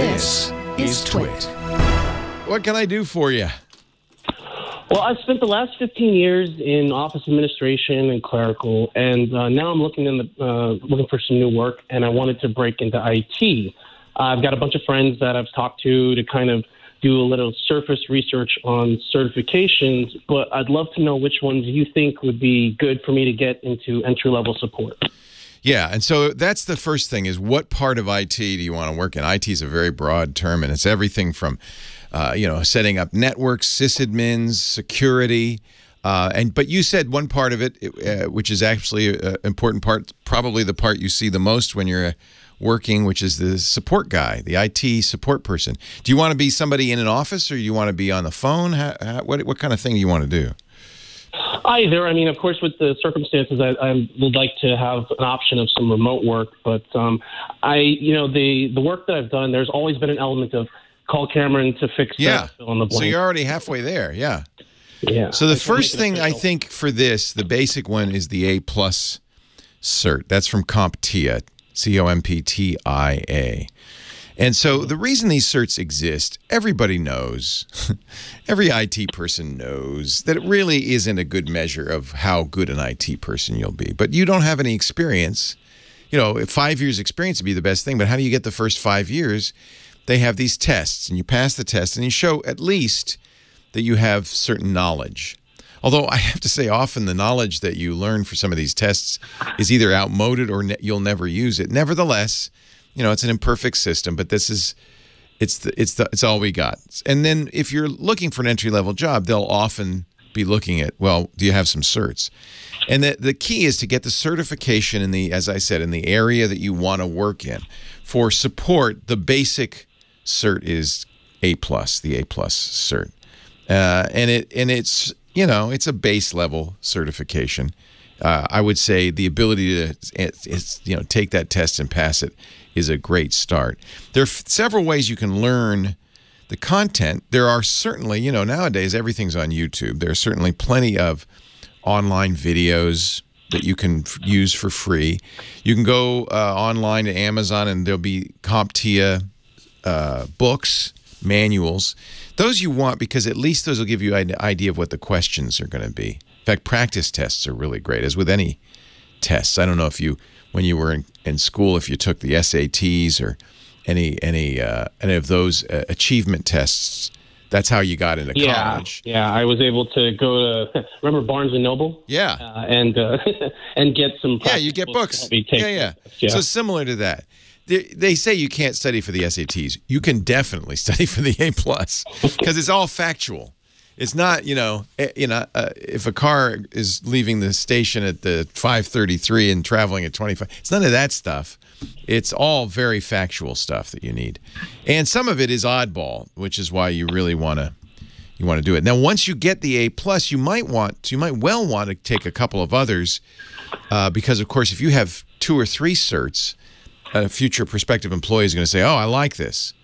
This is Twit. What can I do for you? Well, I've spent the last 15 years in office administration and clerical, and uh, now I'm looking in the uh, looking for some new work, and I wanted to break into IT. Uh, I've got a bunch of friends that I've talked to to kind of do a little surface research on certifications, but I'd love to know which ones you think would be good for me to get into entry level support. Yeah, and so that's the first thing is what part of IT do you want to work in? IT is a very broad term, and it's everything from, uh, you know, setting up networks, sysadmins, security, uh, and but you said one part of it, uh, which is actually an important part, probably the part you see the most when you're working, which is the support guy, the IT support person. Do you want to be somebody in an office, or do you want to be on the phone? How, how, what what kind of thing do you want to do? Either. I mean, of course, with the circumstances, I, I would like to have an option of some remote work. But um, I, you know, the the work that I've done, there's always been an element of call Cameron to fix yeah. that, fill in the blank. So you're already halfway there. Yeah. Yeah. So the I first thing I think for this, the basic one is the A plus cert. That's from CompTIA, C O M P T I A. And so the reason these certs exist, everybody knows, every IT person knows that it really isn't a good measure of how good an IT person you'll be. But you don't have any experience. You know, five years experience would be the best thing, but how do you get the first five years? They have these tests, and you pass the test, and you show at least that you have certain knowledge. Although I have to say, often the knowledge that you learn for some of these tests is either outmoded or ne you'll never use it. Nevertheless, you know it's an imperfect system, but this is it's the it's the it's all we got. And then if you're looking for an entry level job, they'll often be looking at well, do you have some certs? And the the key is to get the certification in the as I said in the area that you want to work in. For support, the basic cert is A plus, the A plus cert uh, and it and it's you know it's a base level certification. Uh, I would say the ability to it's, you know take that test and pass it is a great start. There are several ways you can learn the content. There are certainly you know nowadays everything's on YouTube. There are certainly plenty of online videos that you can use for free. You can go uh, online to Amazon and there'll be CompTIA uh, books, manuals. Those you want because at least those will give you an idea of what the questions are going to be. In fact, practice tests are really great, as with any tests. I don't know if you, when you were in, in school, if you took the SATs or any any uh, any of those uh, achievement tests. That's how you got into Yeah, college. yeah. I was able to go to remember Barnes and Noble. Yeah. uh, and uh, and get some. Yeah, you get books. to help me take Yeah, yeah. yeah. So similar to that. They, they say you can't study for the SATs. You can definitely study for the A plus because it's all factual. It's not, you know, eh, you know, uh, if a car is leaving the station at the 5:33 and traveling at 25, it's none of that stuff. It's all very factual stuff that you need, and some of it is oddball, which is why you really want to you want to do it. Now, once you get the A plus, you might want you might well want to take a couple of others uh, because, of course, if you have two or three certs, a future prospective employee is going to say, "Oh, I like this,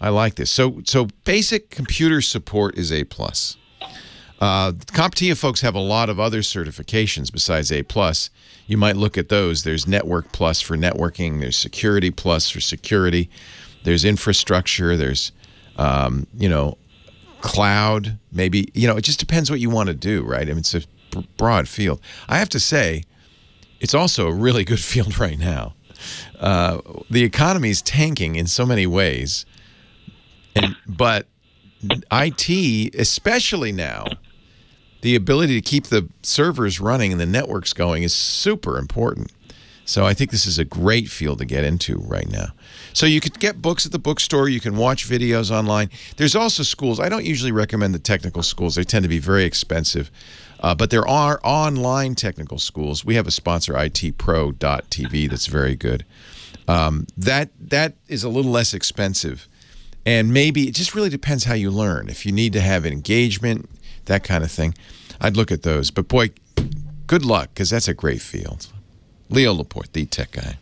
I like this." So, so basic computer support is A plus. Uh, CompTIA folks have a lot of other certifications besides A plus. You might look at those. There's Network Plus for networking. There's Security Plus for security. There's infrastructure. There's um, you know cloud. Maybe you know it just depends what you want to do, right? I mean, it's a broad field. I have to say, it's also a really good field right now. Uh, the economy is tanking in so many ways, and but IT, especially now, the ability to keep the servers running and the networks going is super important. So I think this is a great field to get into right now. So you could get books at the bookstore. You can watch videos online. There's also schools. I don't usually recommend the technical schools. They tend to be very expensive. Uh, but there are online technical schools. We have a sponsor, itpro.tv, that's very good. Um, that that is a little less expensive, and maybe it just really depends how you learn. If you need to have engagement, that kind of thing, I'd look at those. But boy, good luck because that's a great field. Leo Laporte, the tech guy.